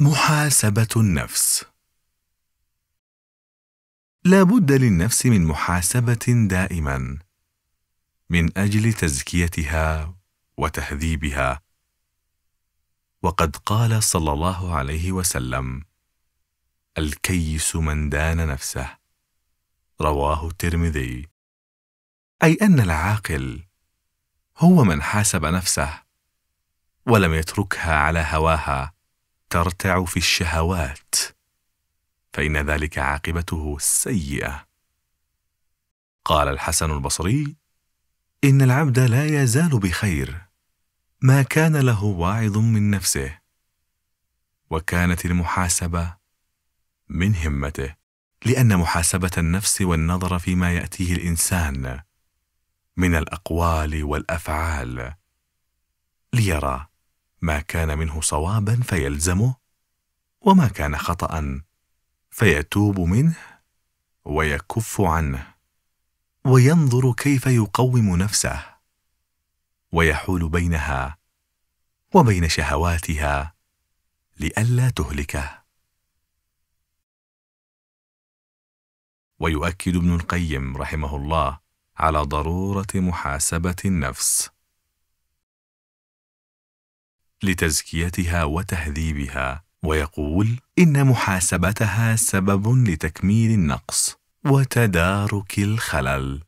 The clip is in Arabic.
محاسبة النفس. لا بد للنفس من محاسبة دائما من أجل تزكيتها وتهذيبها. وقد قال صلى الله عليه وسلم الكيس من دان نفسه. رواه الترمذي. أي أن العاقل هو من حاسب نفسه ولم يتركها على هواها ترتع في الشهوات فإن ذلك عاقبته سيئة قال الحسن البصري إن العبد لا يزال بخير ما كان له واعظ من نفسه وكانت المحاسبة من همته لأن محاسبة النفس والنظر فيما يأتيه الإنسان من الأقوال والأفعال ليرى ما كان منه صوابا فيلزمه وما كان خطأ فيتوب منه ويكف عنه وينظر كيف يقوم نفسه ويحول بينها وبين شهواتها لئلا تهلكه. ويؤكد ابن القيم رحمه الله على ضرورة محاسبة النفس. لتزكيتها وتهذيبها ويقول إن محاسبتها سبب لتكميل النقص وتدارك الخلل.